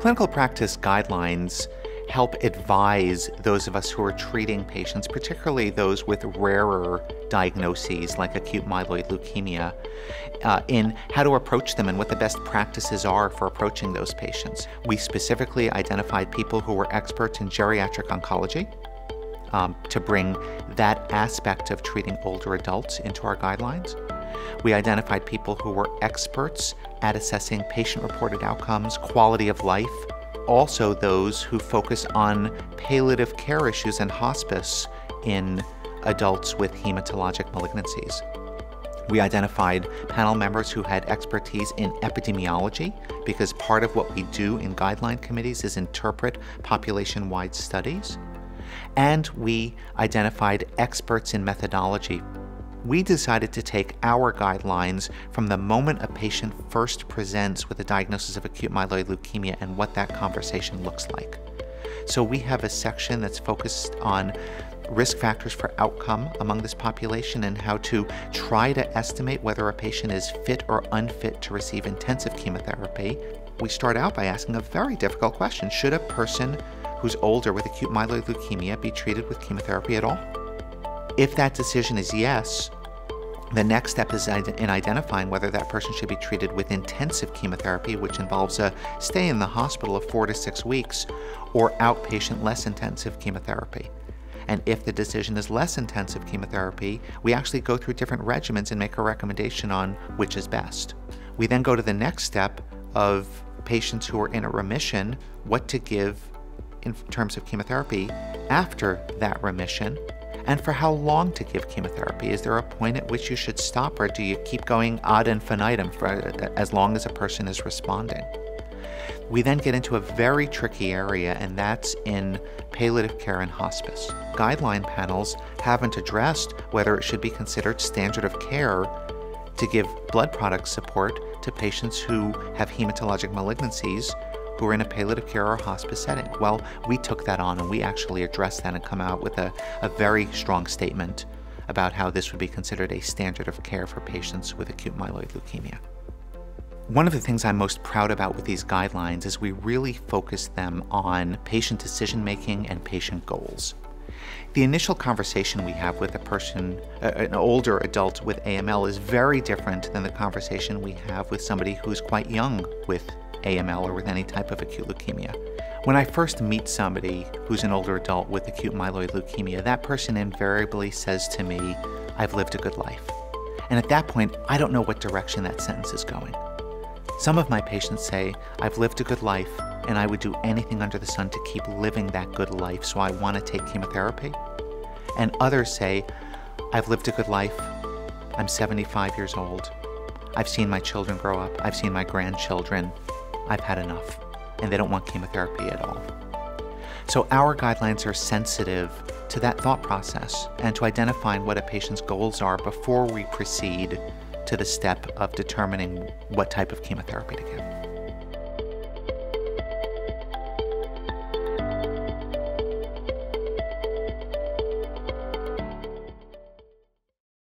Clinical practice guidelines help advise those of us who are treating patients, particularly those with rarer diagnoses like acute myeloid leukemia, uh, in how to approach them and what the best practices are for approaching those patients. We specifically identified people who were experts in geriatric oncology. Um, to bring that aspect of treating older adults into our guidelines. We identified people who were experts at assessing patient reported outcomes, quality of life, also those who focus on palliative care issues and hospice in adults with hematologic malignancies. We identified panel members who had expertise in epidemiology because part of what we do in guideline committees is interpret population wide studies. And we identified experts in methodology we decided to take our guidelines from the moment a patient first presents with a diagnosis of acute myeloid leukemia and what that conversation looks like. So we have a section that's focused on risk factors for outcome among this population and how to try to estimate whether a patient is fit or unfit to receive intensive chemotherapy. We start out by asking a very difficult question Should a person who's older with acute myeloid leukemia be treated with chemotherapy at all? If that decision is yes, the next step is in identifying whether that person should be treated with intensive chemotherapy, which involves a stay in the hospital of four to six weeks, or outpatient less intensive chemotherapy. And if the decision is less intensive chemotherapy, we actually go through different regimens and make a recommendation on which is best. We then go to the next step of patients who are in a remission, what to give in terms of chemotherapy after that remission and for how long to give chemotherapy. Is there a point at which you should stop, or do you keep going ad infinitum for as long as a person is responding? We then get into a very tricky area, and that's in palliative care and hospice. Guideline panels haven't addressed whether it should be considered standard of care to give blood product support to patients who have hematologic malignancies who are in a palliative care or hospice setting. Well, we took that on and we actually addressed that and come out with a, a very strong statement about how this would be considered a standard of care for patients with acute myeloid leukemia. One of the things I'm most proud about with these guidelines is we really focus them on patient decision making and patient goals. The initial conversation we have with a person, uh, an older adult with AML, is very different than the conversation we have with somebody who's quite young with AML or with any type of acute leukemia. When I first meet somebody who's an older adult with acute myeloid leukemia, that person invariably says to me, I've lived a good life. And at that point, I don't know what direction that sentence is going. Some of my patients say, I've lived a good life and I would do anything under the sun to keep living that good life, so I want to take chemotherapy. And others say, I've lived a good life. I'm 75 years old. I've seen my children grow up. I've seen my grandchildren. I've had enough, and they don't want chemotherapy at all. So our guidelines are sensitive to that thought process and to identifying what a patient's goals are before we proceed to the step of determining what type of chemotherapy to give.